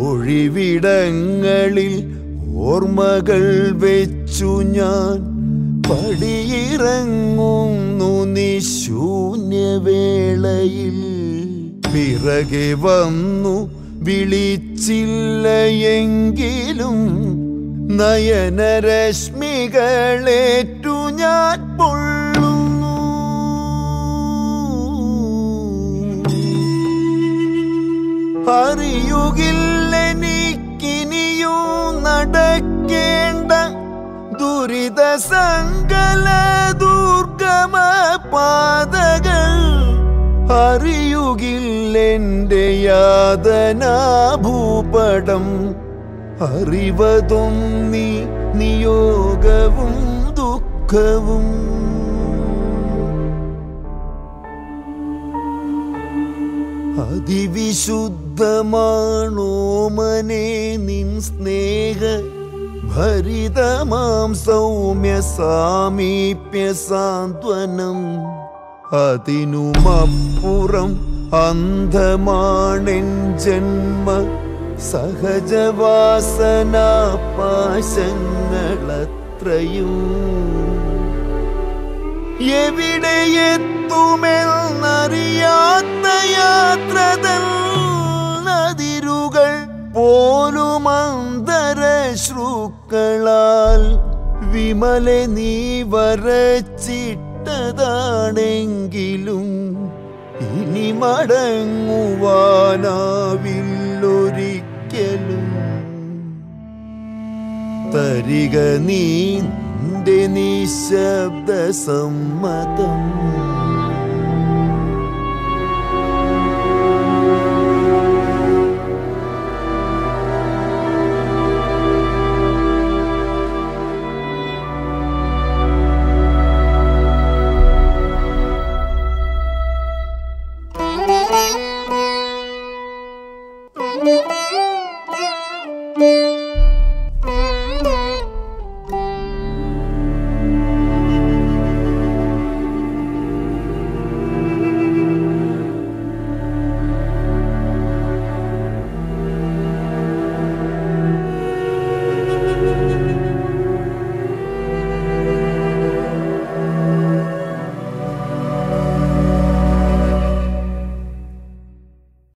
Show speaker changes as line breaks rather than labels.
വഴിവിടങ്ങളിൽ ഓർമ്മകൾ വെച്ചു ഞാൻ. പടിയിറങ്ങുന്നു നിശൂന്യവേളയിൽ പിറകെ വന്നു വിളിച്ചില്ലയെങ്കിലും നയനരശ്മികളേറ്റു ഞാൻ പൊള്ളുന്നു. അറിയുകില്ലെനിക്കിനിയും ദുരിത സങ്കല ദുർഗമ പാതകൾ അറിയുകില്ലെന്റെ യാതനാഭൂപടം അറിവതും നീ നിയോഗവും ദുഃഖവും. അതിവിശുദ്ധമാണോ മനേ നിൻ സ്നേഹ ഭരിതമാം സൗമ്യ സാമീപ്യ സാന്ത്വനം. അതിനുമപ്പുറം അന്ധമാണെൻ ജന്മ സഹജവാസന പാശങ്ങളത്രയും. എവിടെയെത്തുമെന്നറിയാത്ത വിമലെ നീ വരച്ചിട്ടതാണെങ്കിലും ഇനി മടങ്ങുവാനാവില്ലൊരിക്കലും. തരിക നീ നിശബ്ദ സമ്മതം